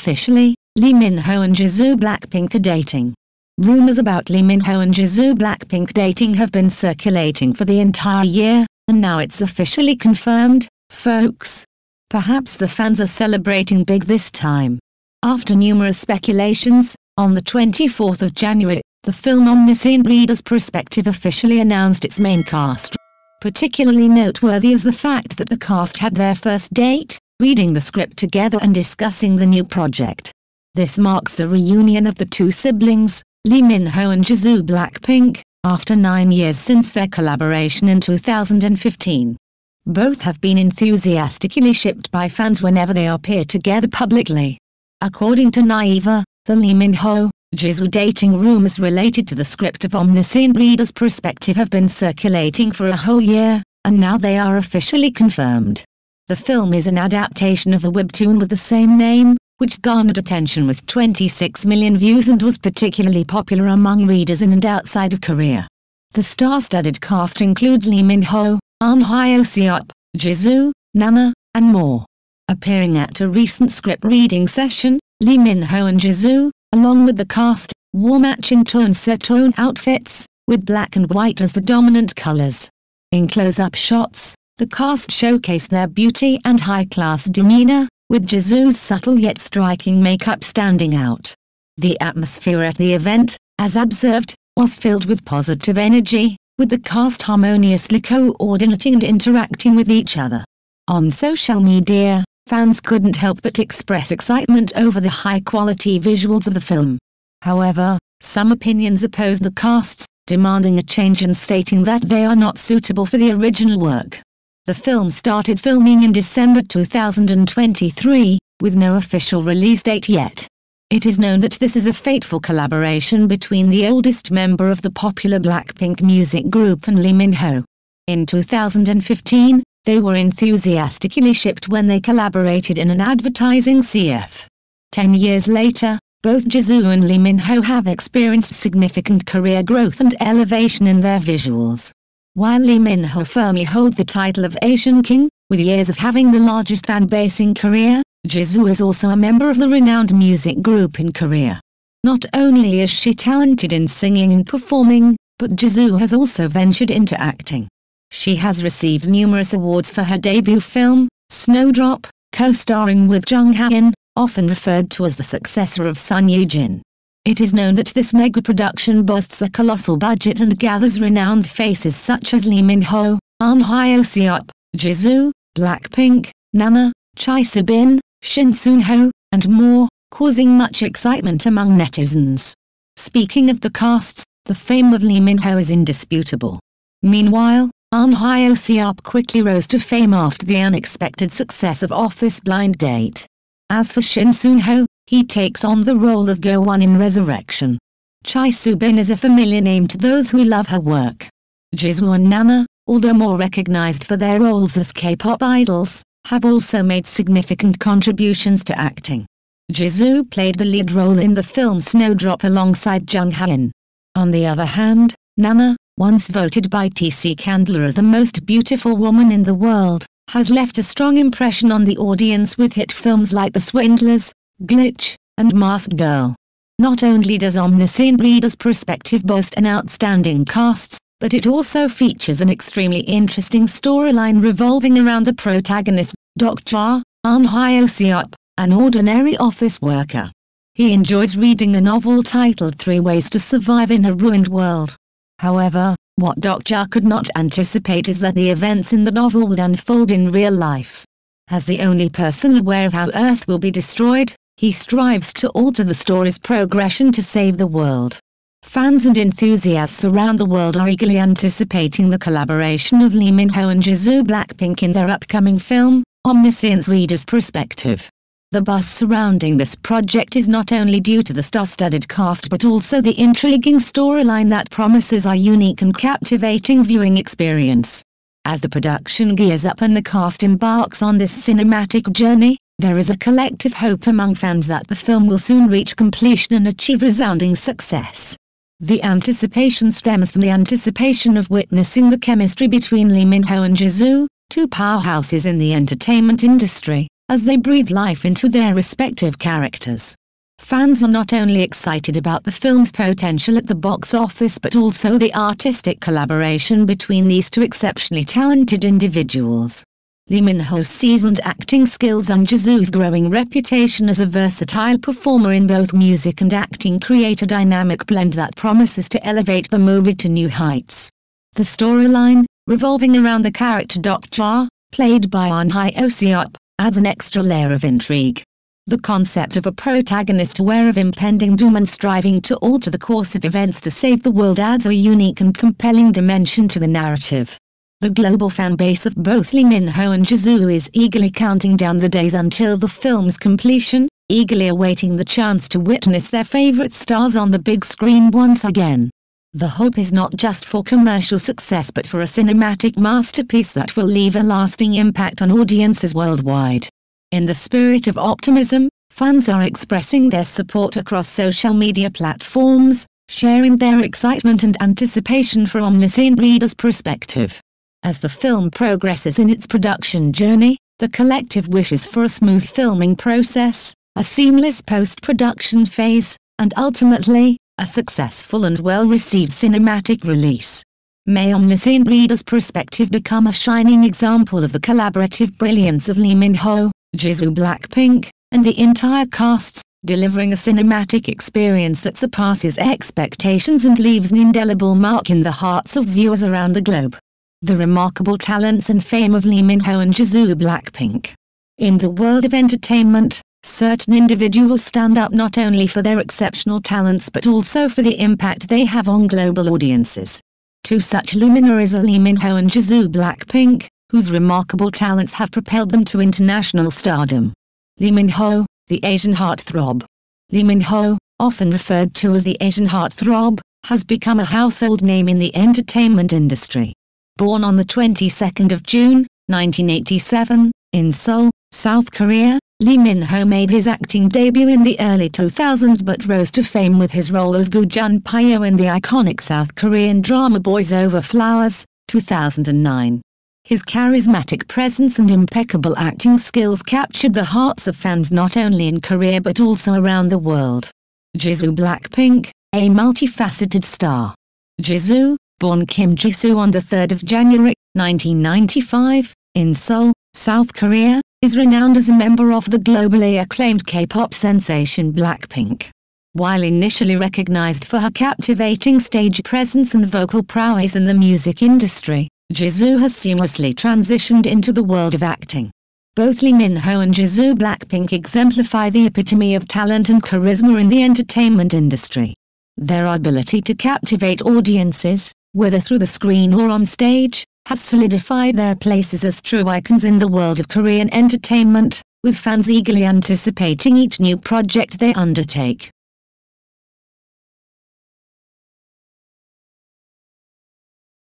Officially, Lee Min-ho and Jisoo Blackpink are dating. Rumors about Lee Min-ho and Jisoo Blackpink dating have been circulating for the entire year, and now it's officially confirmed, folks. Perhaps the fans are celebrating big this time. After numerous speculations, on the 24th of January, the film Omniscient Reader's Perspective officially announced its main cast. Particularly noteworthy is the fact that the cast had their first date, reading the script together and discussing the new project. This marks the reunion of the two siblings, Lee Min-ho and Jisoo Blackpink, after nine years since their collaboration in 2015. Both have been enthusiastically shipped by fans whenever they appear together publicly. According to Naver, the Lee Min-ho, Jisoo dating rumors related to the script of Omniscient Reader's Perspective have been circulating for a whole year, and now they are officially confirmed. The film is an adaptation of a webtoon with the same name, which garnered attention with 26 million views and was particularly popular among readers in and outside of Korea. The star-studded cast includes Lee Min-ho, Ahn Hyo-seop, Jisoo, Nana, and more. Appearing at a recent script reading session, Lee Min-ho and Jisoo, along with the cast, wore matching tone-set-tone outfits, with black and white as the dominant colors. In close-up shots, the cast showcased their beauty and high-class demeanor, with Jisoo's subtle yet striking makeup standing out. The atmosphere at the event, as observed, was filled with positive energy, with the cast harmoniously coordinating and interacting with each other. On social media, fans couldn't help but express excitement over the high-quality visuals of the film. However, some opinions opposed the casts, demanding a change and stating that they are not suitable for the original work. The film started filming in December 2023, with no official release date yet. It is known that this is a fateful collaboration between the oldest member of the popular Blackpink music group and Lee Min-ho. In 2015, they were enthusiastically shipped when they collaborated in an advertising CF. Ten years later, both Jisoo and Lee Min-ho have experienced significant career growth and elevation in their visuals. While Lee Min-ho firmly holds the title of Asian King, with years of having the largest fan base in Korea, Jisoo is also a member of the renowned music group in Korea. Not only is she talented in singing and performing, but Jisoo has also ventured into acting. She has received numerous awards for her debut film, Snowdrop, co-starring with Jung Ha-in, often referred to as the successor of Son Ye-jin. It is known that this mega-production boasts a colossal budget and gathers renowned faces such as Lee Min-ho, Ahn Hyo-seop, Jisoo, Blackpink, Nana, Choi Soo-bin, Shin Seung-ho, and more, causing much excitement among netizens. Speaking of the casts, the fame of Lee Min-ho is indisputable. Meanwhile, Ahn Hyo-seop quickly rose to fame after the unexpected success of Office Blind Date. As for Shin Seung-ho, he takes on the role of Go-won in Resurrection. Choi Soo-bin is a familiar name to those who love her work. Jisoo and Nana, although more recognized for their roles as K-pop idols, have also made significant contributions to acting. Jisoo played the lead role in the film Snowdrop alongside Jung Ha-in. On the other hand, Nana, once voted by TC Candler as the most beautiful woman in the world, has left a strong impression on the audience with hit films like The Swindlers, Glitch, and Masked Girl. Not only does Omniscient Reader's Perspective boast an outstanding cast, but it also features an extremely interesting storyline revolving around the protagonist, Dr. Ahn Hyo-seop, an ordinary office worker. He enjoys reading a novel titled Three Ways to Survive in a Ruined World. However, what Dr. could not anticipate is that the events in the novel would unfold in real life. As the only person aware of how Earth will be destroyed, he strives to alter the story's progression to save the world. Fans and enthusiasts around the world are eagerly anticipating the collaboration of Lee Min-ho and Jisoo Blackpink in their upcoming film, Omniscient Reader's Perspective. The buzz surrounding this project is not only due to the star-studded cast but also the intriguing storyline that promises a unique and captivating viewing experience. As the production gears up and the cast embarks on this cinematic journey, there is a collective hope among fans that the film will soon reach completion and achieve resounding success. The anticipation stems from the anticipation of witnessing the chemistry between Lee Min-ho and Jisoo, two powerhouses in the entertainment industry, as they breathe life into their respective characters. Fans are not only excited about the film's potential at the box office but also the artistic collaboration between these two exceptionally talented individuals. Lee Min-ho's seasoned acting skills and Jisoo's growing reputation as a versatile performer in both music and acting create a dynamic blend that promises to elevate the movie to new heights. The storyline, revolving around the character Dokja, played by Ahn Hyo-seop, adds an extra layer of intrigue. The concept of a protagonist aware of impending doom and striving to alter the course of events to save the world adds a unique and compelling dimension to the narrative. The global fan base of both Lee Min-ho and Jisoo is eagerly counting down the days until the film's completion, eagerly awaiting the chance to witness their favorite stars on the big screen once again. The hope is not just for commercial success but for a cinematic masterpiece that will leave a lasting impact on audiences worldwide. In the spirit of optimism, fans are expressing their support across social media platforms, sharing their excitement and anticipation from Omniscient Reader's perspective. As the film progresses in its production journey, the collective wishes for a smooth filming process, a seamless post-production phase, and ultimately, a successful and well-received cinematic release. May Omniscient Reader's perspective become a shining example of the collaborative brilliance of Lee Min-ho, Jisoo Blackpink, and the entire casts, delivering a cinematic experience that surpasses expectations and leaves an indelible mark in the hearts of viewers around the globe the remarkable talents and fame of Lee Min-ho and Jisoo Blackpink. In the world of entertainment, certain individuals stand up not only for their exceptional talents but also for the impact they have on global audiences. Two such luminaries are Lee Min-ho and Jisoo Blackpink, whose remarkable talents have propelled them to international stardom. Lee Min-ho, the Asian heartthrob. Lee Min-ho, often referred to as the Asian heartthrob, has become a household name in the entertainment industry. Born on the 22nd of June, 1987, in Seoul, South Korea, Lee Min-ho made his acting debut in the early 2000s but rose to fame with his role as Gu Junpyo in the iconic South Korean drama Boys Over Flowers, 2009. His charismatic presence and impeccable acting skills captured the hearts of fans not only in Korea but also around the world. Jisoo Blackpink, a multifaceted star. Jisoo, born Kim Jisoo on 3 January, 1995, in Seoul, South Korea, is renowned as a member of the globally acclaimed K-pop sensation Blackpink. While initially recognized for her captivating stage presence and vocal prowess in the music industry, Jisoo has seamlessly transitioned into the world of acting. Both Lee Min-ho and Jisoo Blackpink exemplify the epitome of talent and charisma in the entertainment industry. Their ability to captivate audiences, whether through the screen or on stage, has solidified their places as true icons in the world of Korean entertainment, with fans eagerly anticipating each new project they undertake.